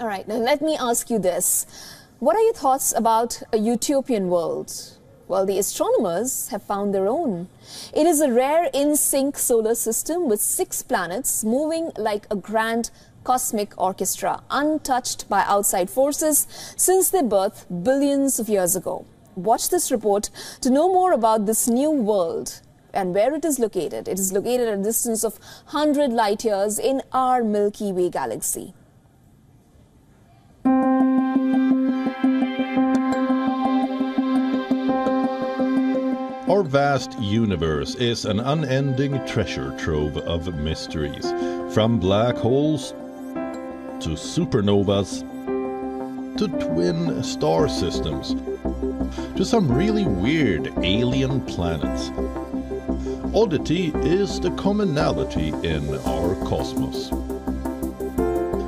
All right, now let me ask you this. What are your thoughts about a utopian world? Well, the astronomers have found their own. It is a rare in sync solar system with six planets moving like a grand cosmic orchestra, untouched by outside forces since their birth billions of years ago. Watch this report to know more about this new world and where it is located. It is located at a distance of 100 light years in our Milky Way galaxy. Vast universe is an unending treasure trove of mysteries, from black holes to supernovas to twin star systems to some really weird alien planets. Oddity is the commonality in our cosmos.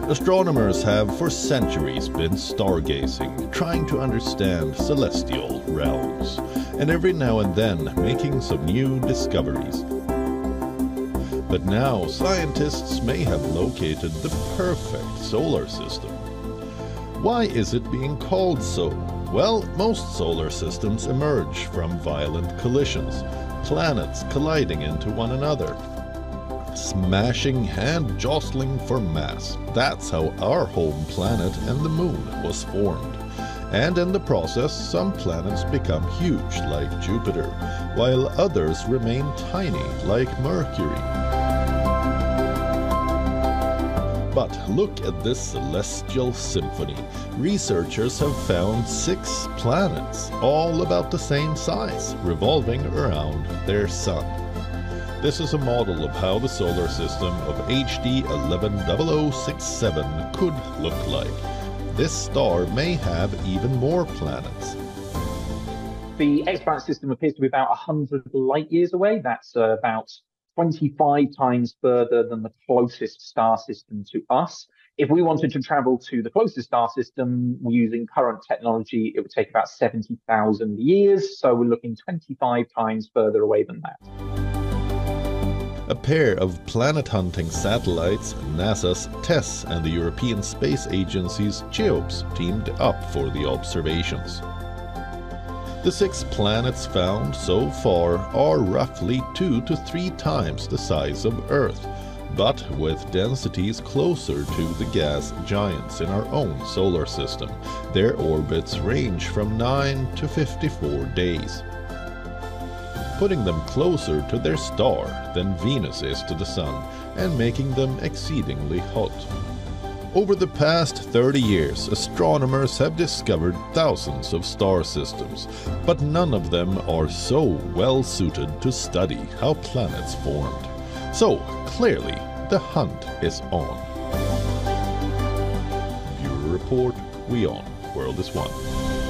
Astronomers have for centuries been stargazing, trying to understand celestial realms, and every now and then making some new discoveries. But now scientists may have located the perfect solar system. Why is it being called so? Well, most solar systems emerge from violent collisions, planets colliding into one another smashing and jostling for mass. That's how our home planet and the moon was formed. And in the process, some planets become huge, like Jupiter, while others remain tiny, like Mercury. But look at this celestial symphony. Researchers have found six planets, all about the same size, revolving around their sun. This is a model of how the solar system of HD 110067 could look like. This star may have even more planets. The X planet system appears to be about 100 light years away. That's uh, about 25 times further than the closest star system to us. If we wanted to travel to the closest star system using current technology, it would take about 70,000 years. So we're looking 25 times further away than that. A pair of planet hunting satellites, NASA's TESS and the European Space Agency's CHEOPS, teamed up for the observations. The six planets found so far are roughly two to three times the size of Earth, but with densities closer to the gas giants in our own solar system. Their orbits range from 9 to 54 days putting them closer to their star than Venus is to the Sun and making them exceedingly hot. Over the past 30 years, astronomers have discovered thousands of star systems, but none of them are so well suited to study how planets formed. So, clearly, the hunt is on. Bureau Report, WION. World is one.